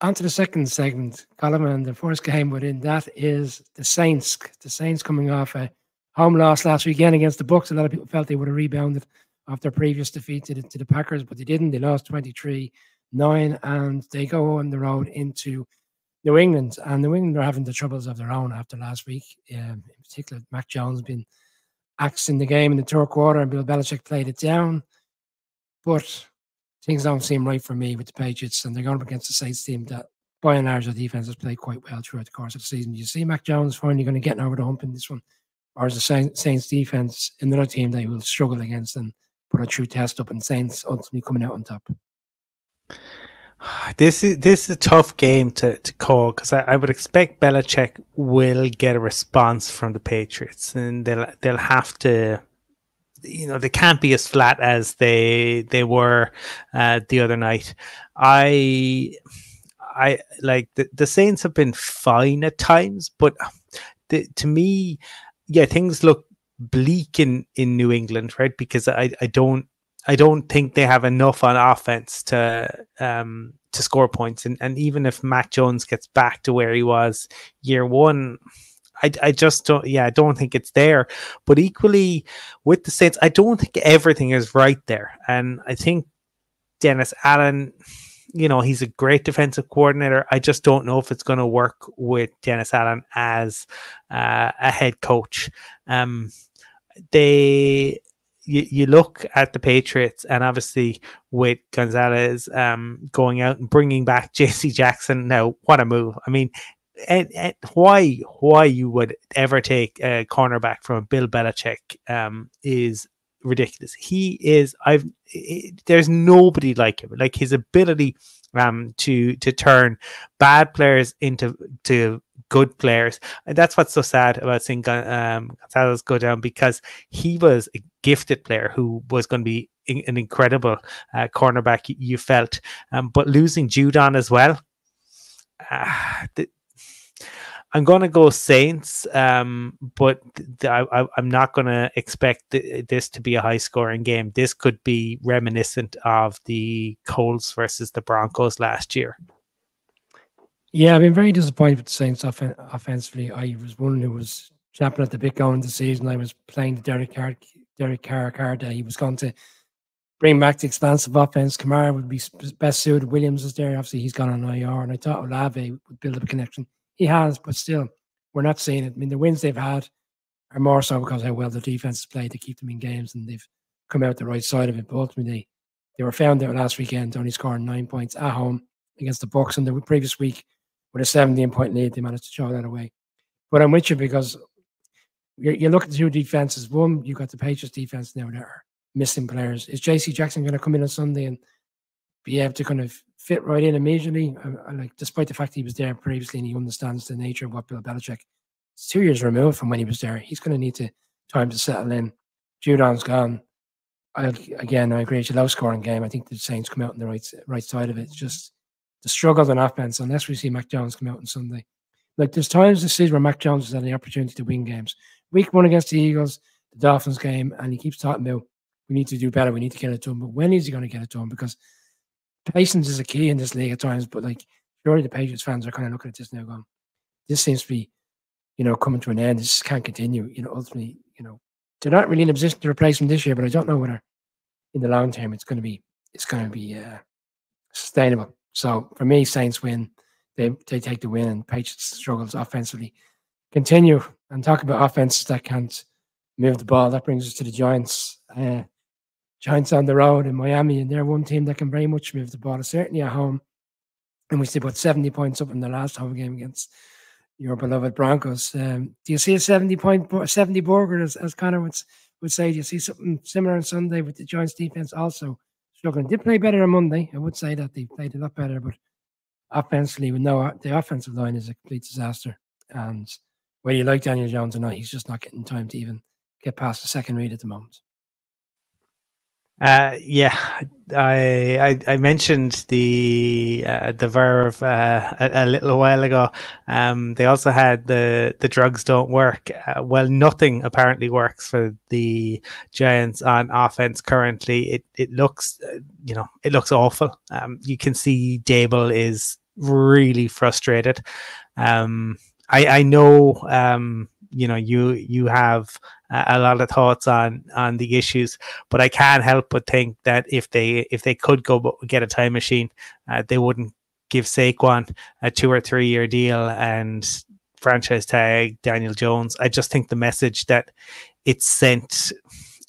on to the second segment, Colin, and the first game within that is the Saints. The Saints coming off a home loss last weekend against the Bucks. A lot of people felt they would have rebounded after their previous defeat to the, to the Packers, but they didn't. They lost 23 9, and they go on the road into New England. And New England are having the troubles of their own after last week. Um, in particular, Mac Jones been axed in the game in the third quarter, and Bill Belichick played it down. But things don't seem right for me with the Patriots, and they're going up against the Saints team that, by and large, the defense has played quite well throughout the course of the season. You see Mac Jones finally going to get over the hump in this one, or is the Saints defense another team they will struggle against and put a true test up, and Saints ultimately coming out on top? This is this is a tough game to, to call because I, I would expect Belichick will get a response from the Patriots, and they'll they'll have to you know they can't be as flat as they they were uh, the other night. I I like the, the Saints have been fine at times, but the, to me, yeah, things look bleak in in New England, right? Because I I don't I don't think they have enough on offense to um to score points, and and even if Mac Jones gets back to where he was year one I, I just don't, yeah, I don't think it's there. But equally with the Saints, I don't think everything is right there. And I think Dennis Allen, you know, he's a great defensive coordinator. I just don't know if it's going to work with Dennis Allen as uh, a head coach. Um, they, you, you look at the Patriots, and obviously with Gonzalez um, going out and bringing back J.C. Jackson. Now, what a move! I mean, and, and why why you would ever take a cornerback from Bill Belichick um, is ridiculous. He is I've it, there's nobody like him. Like his ability um to to turn bad players into to good players. And that's what's so sad about seeing um, Gonzalez go down because he was a gifted player who was going to be in, an incredible uh, cornerback. You felt, um, but losing Judon as well. Uh, the, I'm going to go Saints, um, but th- I, am not going to expect th- this to be a high scoring game. This could be reminiscent of the Colts versus the Broncos last year. Yeah, I've been very disappointed with the Saints off- offensively. I was one who was jumping at the bit going the season. I was playing the Derek Carr, Derek Carr card he was going to bring back the expansive offense. Kamara would be best suited. Williams is there. Obviously, he's gone on IR, and I thought Olave would build up a connection he has, but still, we're not seeing it. I mean, the wins they've had are more so because how well the defense has played to keep them in games, and they've come out the right side of it. But ultimately, they were found out last weekend, only scoring nine points at home against the Bucks, and the previous week with a 17 point lead, they managed to throw that away. But I'm with you because you're look at the two defenses. One, you've got the Patriots defense now that are missing players. Is JC Jackson going to come in on Sunday and be able to kind of fit right in immediately. I, I like, despite the fact he was there previously and he understands the nature of what Bill Belichick. It's two years removed from when he was there. He's going to need to time to settle in. Judon's gone. I, again, I agree. It's a low scoring game. I think the Saints come out on the right right side of it. It's just the struggle on offense, unless we see Mac Jones come out on Sunday. Like there's times this season where Mac Jones has had the opportunity to win games. Week one against the Eagles, the Dolphins game, and he keeps talking about we need to do better, we need to get it done. But when is he going to get it done? Because patience is a key in this league at times, but like surely the Patriots fans are kind of looking at this now going, this seems to be, you know, coming to an end. This can't continue. You know, ultimately, you know, they're not really in a position to replace him this year, but I don't know whether in the long term it's going to be it's going to be uh, sustainable. So for me, Saints win. They they take the win, and Patriots struggles offensively. Continue and talk about offenses that can't move the ball. That brings us to the Giants. Uh, Giants on the road in Miami, and they're one team that can very much move the ball, certainly at home. And we see about 70 points up in the last home game against your beloved Broncos. Um, do you see a 70 point, 70 burger, as, as Connor would, would say? Do you see something similar on Sunday with the Giants defense also struggling? Did play better on Monday. I would say that they played a lot better, but offensively, with no, the offensive line is a complete disaster. And whether you like Daniel Jones or not, he's just not getting time to even get past the second read at the moment. Uh, yeah, I, I, I mentioned the uh, the Verve uh, a, a, little while ago. Um, they also had the the drugs don't work. Uh, well, nothing apparently works for the Giants on offense currently. It it looks uh, you know it looks awful. Um, you can see Daboll is really frustrated. Um, I, I know um, you know you you have a lot of thoughts on on the issues, but I can't help but think that if they if they could go get a time machine, uh, they wouldn't give Saquon a two or three year deal and franchise tag Daniel Jones. I just think the message that it's sent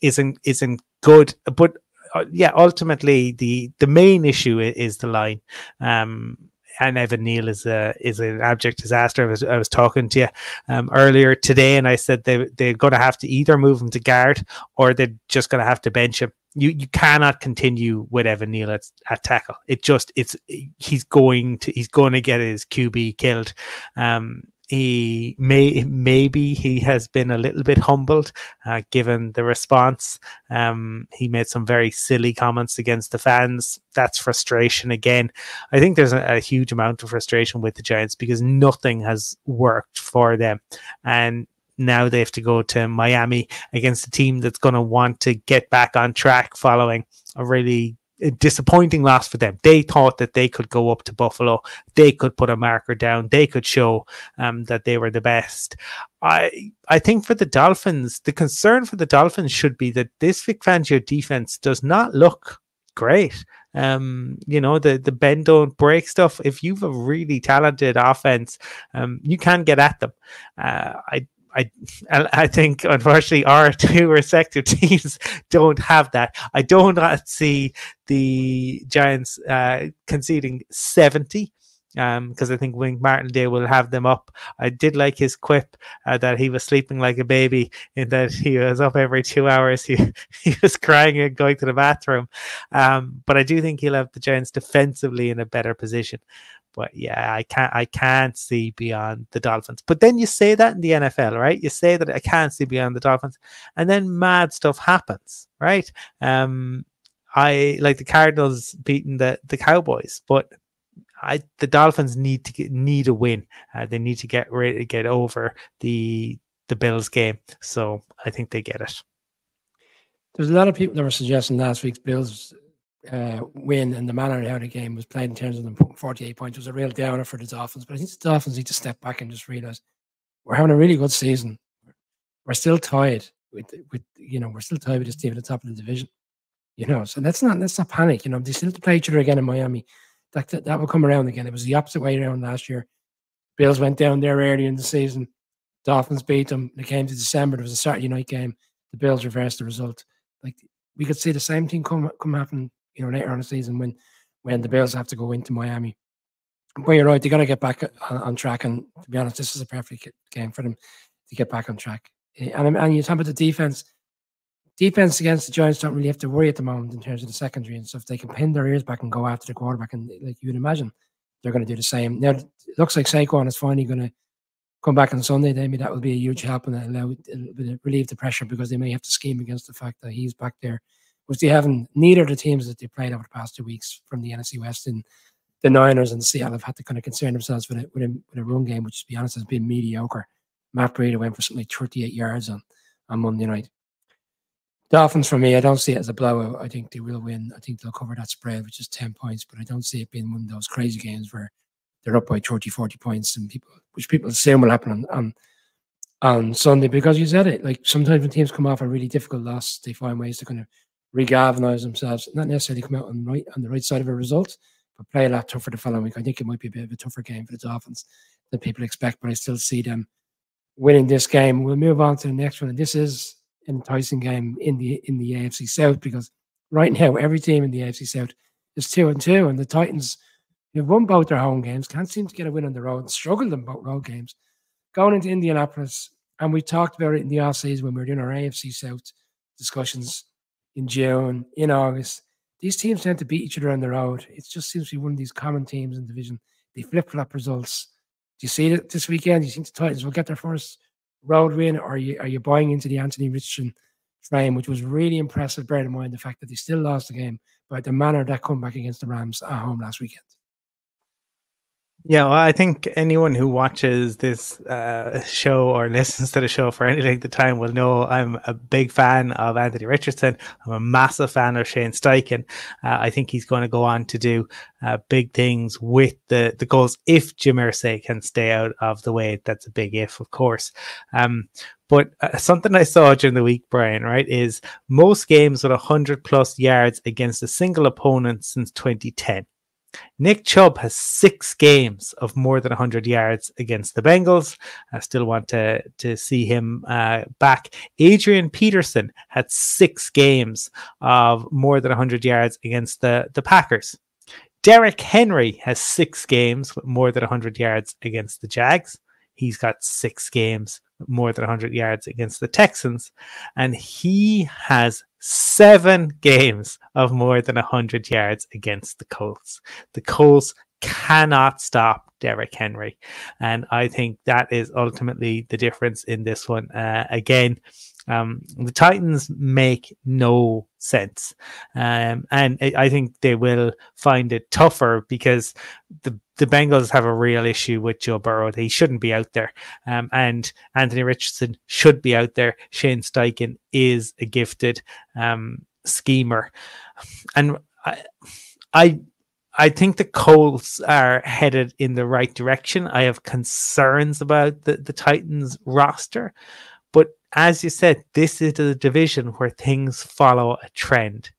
isn't isn't good. But uh, yeah, ultimately the the main issue is, the line. Um, and Evan Neal is a is an abject disaster. I was, I was talking to you um, earlier today, and I said they they're going to have to either move him to guard or they're just going to have to bench him. You you cannot continue with Evan Neal at, at tackle. It just it's he's going to he's going to get his QB killed. Um, he may maybe he has been a little bit humbled uh, given the response. Um, he made some very silly comments against the fans. That's frustration again. I think there's a, a, huge amount of frustration with the Giants because nothing has worked for them, and now they have to go to Miami against a team that's going to want to get back on track following a really disappointing loss for them. They thought that they could go up to Buffalo, they could put a marker down, they could show um, that they were the best. I I think for the Dolphins, the concern for the Dolphins should be that this Vic Fangio defense does not look great. Um, you know, the the bend don't break stuff. If you've a really talented offense, um, you can get at them. Uh, I I I think unfortunately our two respective teams don't have that. I do not see the Giants uh, conceding seventy because um, I think Wink Martindale will have them up. I did like his quip uh, that he was sleeping like a baby, in that he was up every two hours. He he was crying and going to the bathroom. Um, but I do think he'll have the Giants defensively in a better position. But yeah, I can't I can't see beyond the Dolphins. But then you say that in the NFL, right? You say that I can't see beyond the Dolphins, and then mad stuff happens, right? Um, I like the Cardinals beating the the Cowboys, but I the Dolphins need to get, need a win. Uh, they need to get ready to get over the the Bills game. So I think they get it. There's a lot of people that were suggesting last week's Bills uh, win and the manner of how the game was played in terms of them putting 48 points was a real downer for the Dolphins. But I think the Dolphins need to step back and just realize we're having a really good season. We're still tied with, with you know, we're still tied with this team at the top of the division. You know, so let's not let's not panic. You know, they still have to play each other again in Miami. That, that, that will come around again. It was the opposite way around last year. Bills went down there early in the season. Dolphins beat them. It came to December. It was a Saturday night game. The Bills reversed the result. Like we could see the same thing come come happen you know, later on the season when when the Bills have to go into Miami. But you're right, they got to get back uh, on, on, track. And to be honest, this is a perfect game for them to get back on track. Eh, and, um, and you talk about the defense. Defense against the Giants don't really have to worry at the moment in terms of the secondary and stuff. They can pin their ears back and go after the quarterback, and eh, like you would imagine, they're going to do the same. Now, it looks like Saquon is finally going to come back on Sunday. Maybe that will be a huge help and allow eh, relieve the pressure because they may have to scheme against the fact that he's back there which they haven't. Neither of the teams that they played over the past two weeks from the NFC West and the Niners and the Seattle have had to kind of concern themselves with a, with a, with a run game, which, to be honest, has been mediocre. Matt Breida went for something like 38 yards on, on Monday night. Dolphins, for me, I don't see it as a blowout. I think they will win. I think they'll cover that spread, which is 10 points, but I don't see it being one of those crazy games where they're up by 30, 40 points and people, which people assume will happen on, on, on Sunday because you said it. Like sometimes when teams come off a really difficult loss, they find ways to kind of regalvanize themselves, not necessarily come out on the right on the right side of a result, but play a lot tougher the following week. I think it might be a bit of a tougher game for the Dolphins than people expect, but I still see them winning this game. We'll move on to the next one, and this is an enticing game in the in the AFC South because right now every team in the AFC South is two and two, and the Titans have won both their home games, can't seem to get a win on the road, struggled in both road games. Going into Indianapolis, and we talked about it in the off season when we were doing our AFC South discussions in June, in August. These teams tend to beat each other on the road. It just seems to be one of these common teams in division. They flip flop results. Do you see it this weekend? Do you think the Titans will get their first road win, or are you, are you buying into the Anthony Richardson frame, which was really impressive, bear in mind the fact that they still lost the game, but the manner that comeback against the Rams at home last weekend? Yeah, well, I think anyone who watches this uh, show or listens to the show for any length of time will know I'm a big fan of Anthony Richardson. I'm a massive fan of Shane Steichen. Uh, I think he's going to go on to do uh, big things with the, the Colts if Jim Irsay can stay out of the way. That's a big if, of course. Um, but uh, something I saw during the week, Brian, right, is most games with 100 plus yards against a single opponent since 2010. Nick Chubb has six games of more than 100 yards against the Bengals. I still want to, to see him uh, back. Adrian Peterson had six games of more than 100 yards against the, the Packers. Derrick Henry has six games with more than 100 yards against the Jags. He's got six games more than 100 yards against the Texans. And he has seven games of more than 100 yards against the Colts. The Colts cannot stop Derrick Henry. And I think that is ultimately the difference in this one. Uh, again, um, the Titans make no sense. Um, and I think they will find it tougher because the the Bengals have a real issue with Joe Burrow. He shouldn't be out there. Um, and Anthony Richardson should be out there. Shane Steichen is a gifted um, schemer. And I, I I think the Colts are headed in the right direction. I have concerns about the, the Titans roster, but as you said, this is a division where things follow a trend.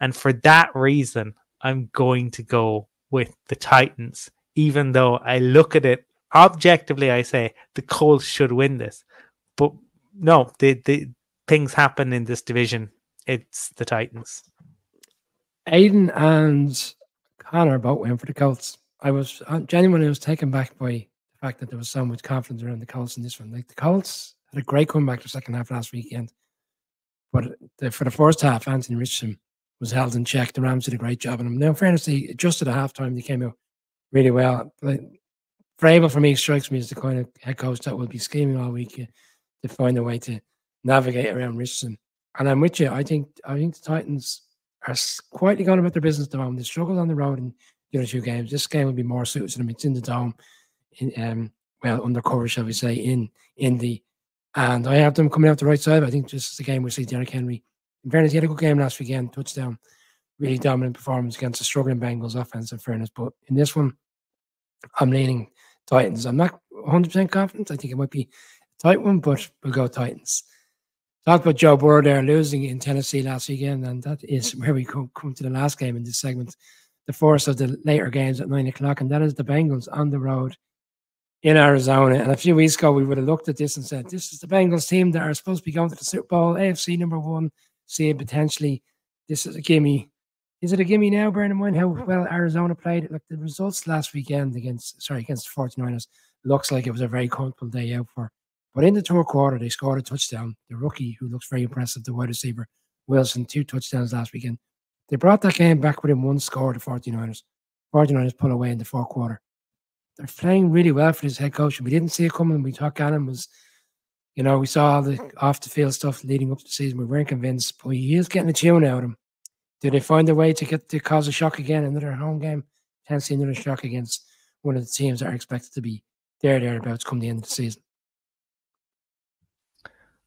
And for that reason, I'm going to go with the Titans, even though I look at it objectively, I say the Colts should win this. But no, the, the things happen in this division. It's the Titans. Aiden and Connor both went for the Colts. I was uh, genuinely was taken back by the fact that there was so much confidence around the Colts in this one. Like the Colts had a great comeback the second half last weekend. But the, for the first half, Anthony Richardson was held in check. The Rams did a great job. And now, in fairness, they adjusted at halftime. They came out really well. Vrabel, for me, strikes me as the kind of head coach that will be scheming all week to find a way to navigate around Richardson. And I'm with you. I think I think the Titans are quietly going about their business at the moment. They struggled on the road in the other two games. This game will be more suited to them. It's in the dome, in um, well undercover, shall we say, in in the and I have them coming out the right side. I think this is the game we see Derrick Henry. In fairness, he had a good game last weekend, touchdown, really dominant performance against a struggling Bengals offense, in fairness. But in this one, I'm leaning Titans. I'm not 100% confident. I think it might be a tight one, but we'll go Titans. Talked about Joe Burrow there losing in Tennessee last weekend, and that is mm. where we come, come to the last game in this segment, the first of the later games at nine o'clock, and that is the Bengals on the road in Arizona. And a few weeks ago, we would have looked at this and said, this is the Bengals team that are supposed to be going to the Super Bowl, AFC number one, seeing potentially this is a gimme. Is it a gimme now, bearing in mind how well Arizona played? Like the results last weekend against, sorry, against the 49ers looks like it was a very comfortable day out for. But in the third quarter, they scored a touchdown. The rookie, who looks very impressive, the wide receiver, Wilson, two touchdowns last weekend. They brought that game back within one score, to the 49ers. 49ers pull away in the fourth quarter they're playing really well for his head coach. We didn't see it coming. We thought Gannon was, you know, we saw all the off the field stuff leading up to the season. We weren't convinced, but he is getting a tune out of him. Do they find a way to get to cause a shock again? Another home game, Can't see another shock against one of the teams that are expected to be there thereabouts come the end of the season.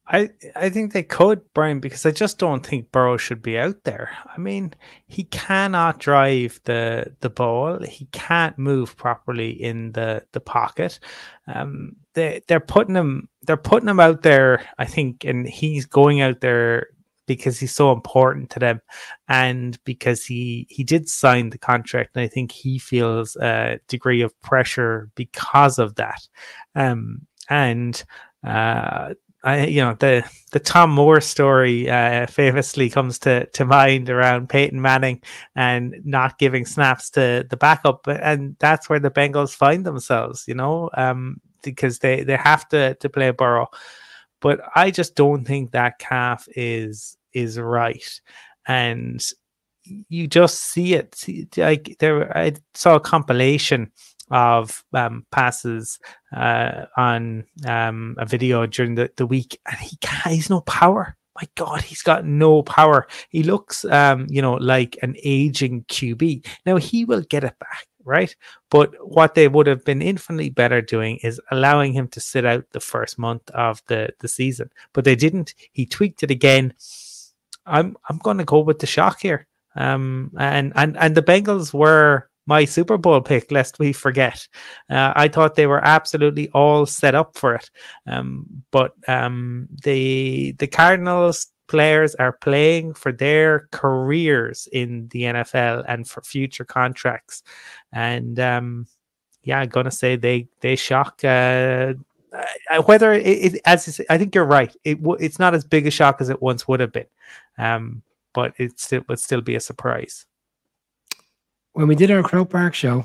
I I think they could, Brian, because I just don't think Burrow should be out there. I mean, he cannot drive the the ball. He can't move properly in the the pocket. Um, they they're putting him they're putting him out there. I think, and he's going out there because he's so important to them, and because he he did sign the contract, and I think he feels a degree of pressure because of that. Um, and uh, I, you know, the the Tom Moore story uh, famously comes to to mind around Peyton Manning and not giving snaps to the backup, and that's where the Bengals find themselves, you know, um, because they they have to to play Burrow, but I just don't think that calf is is right, and you just see it. Like there, I saw a compilation of um, passes uh, on um, a video during the, the week, and he he's no power. My God, he's got no power. He looks, um, you know, like an aging QB. Now he will get it back. right? But what they would have been infinitely better doing is allowing him to sit out the first month of the, the season. But they didn't. He tweaked it again. I'm I'm going to go with the shock here. Um, and and and the Bengals were my Super Bowl pick, lest we forget. Uh, I thought they were absolutely all set up for it. Um, but um, the the Cardinals players are playing for their careers in the NFL and for future contracts. And um, yeah, I'm gonna say they they shock. Uh, whether it, it as I think you're right, it it's not as big a shock as it once would have been, um, but it would still be a surprise. When we did our Croke Park show,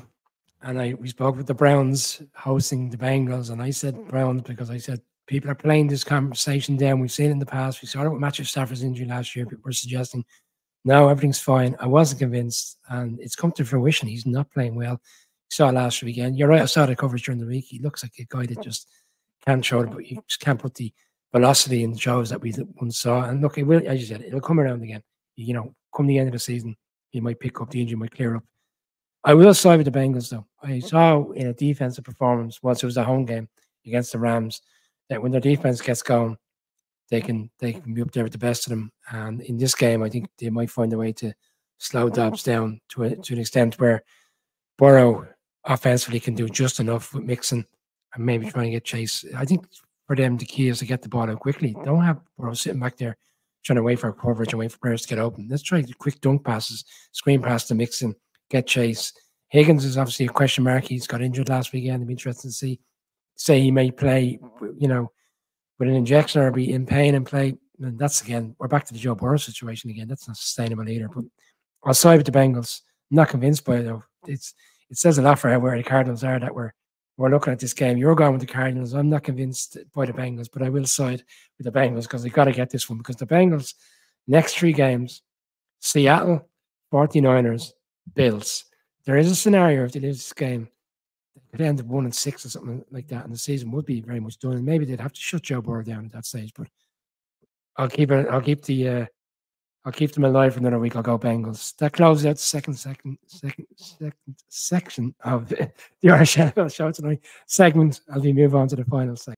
and I we spoke with the Browns hosting the Bengals, and I said Browns because I said people are playing this conversation down. We've seen it in the past. We saw it with Matthew Stafford's injury last year. People were suggesting, no, everything's fine. I wasn't convinced, and it's come to fruition. He's not playing well. You saw last weekend. You're right. I saw the coverage during the week. He looks like a guy that just can't show it, but you just can't put the velocity in the shows that we once saw. And look, it will, as you said, it'll come around again. You know, come the end of the season, he might pick up the injury, might clear up. I will side with the Bengals though. I mm-hmm. saw in a defensive performance once it was a home game against the Rams that when their defense gets going, they can they can be up there with the best of them. And in this game, I think they might find a way to slow Dobbs mm-hmm. down to a, to an extent where Burrow offensively can do just enough with Mixon and maybe mm-hmm. trying to get Chase. I think for them the key is to get the ball out quickly. Don't have Burrow sitting back there trying to wait for coverage and wait for players to get open. Let's try quick dunk passes, screen pass to Mixon, get Chase. Higgins is obviously a question mark. He's got injured last weekend. It'd be interesting to see say he may play, you know, with an injection or be in pain and play. And that's again, we're back to the Joe Burrow situation again. That's not sustainable either. But I'll side with the Bengals. I'm not convinced by it though. It's it says a lot for where the Cardinals are that we're we're looking at this game. You're going with the Cardinals. I'm not convinced by the Bengals, but I will side with the Bengals because they've got to get this one because the Bengals next three games, Seattle, 49ers, Bills. There is a scenario if they lose this game if end up one and six or something like that, and the season would be very much done. And maybe they'd have to shut Joe Burrow down at that stage. But I'll keep it. I'll keep the. Uh, I'll keep them alive for another week. I'll go Bengals. That closes out the second, second, second, second section of the, Irish NFL show tonight. Segment. I'll be move on to the final segment.